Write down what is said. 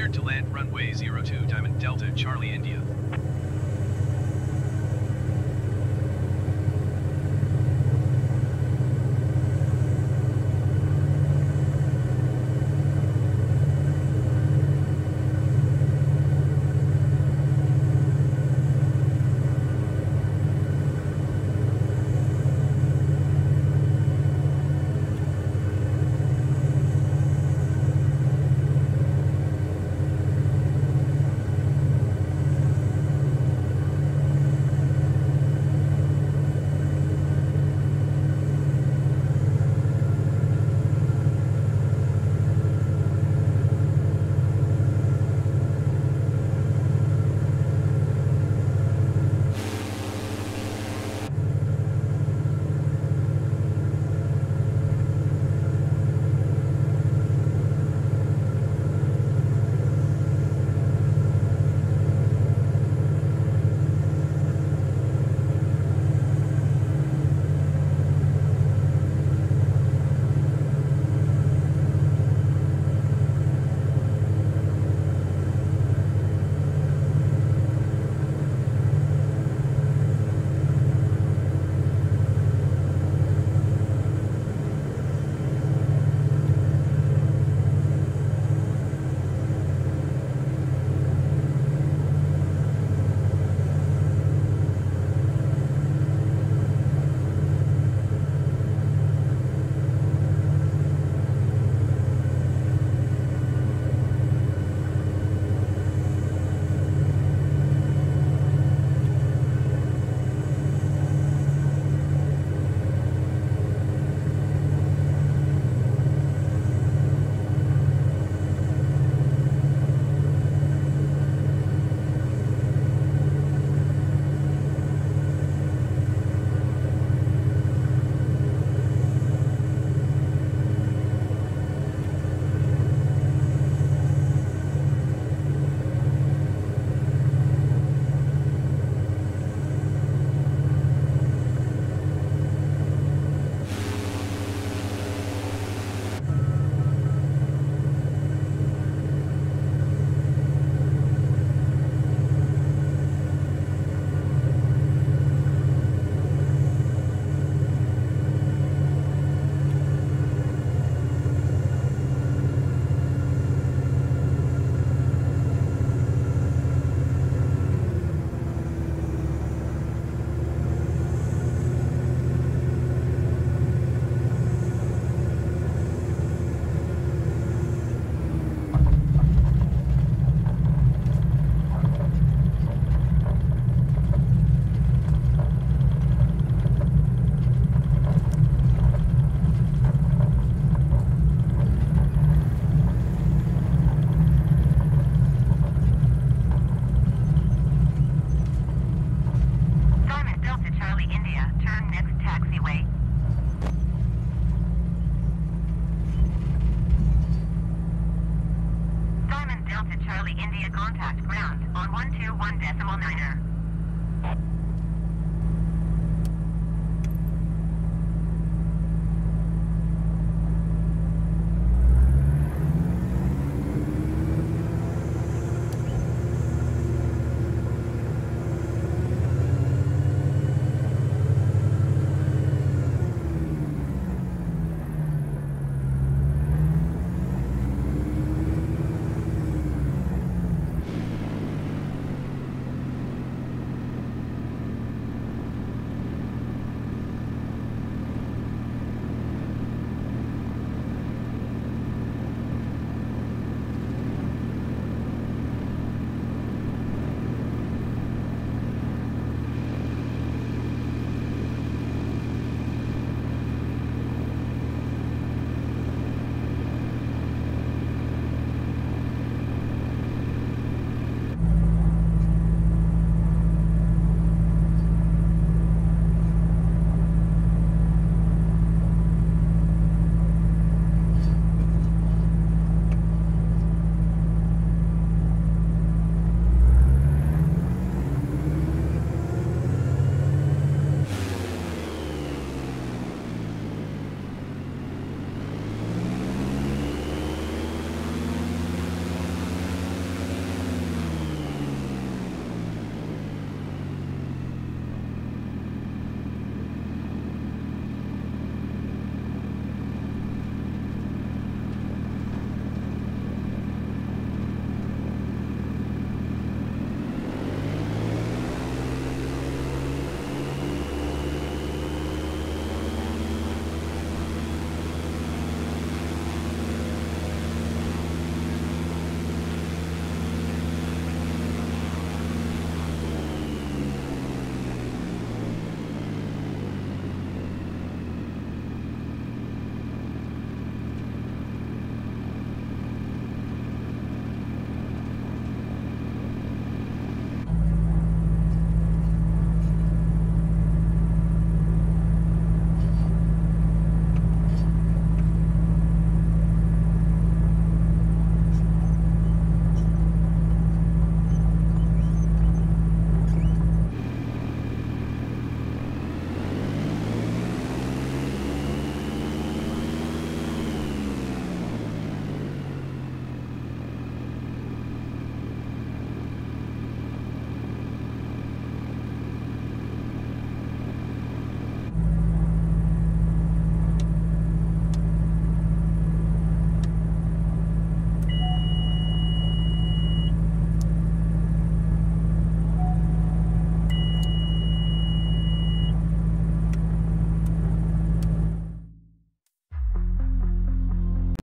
Cleared to land runway 02 Diamond Delta Charlie India.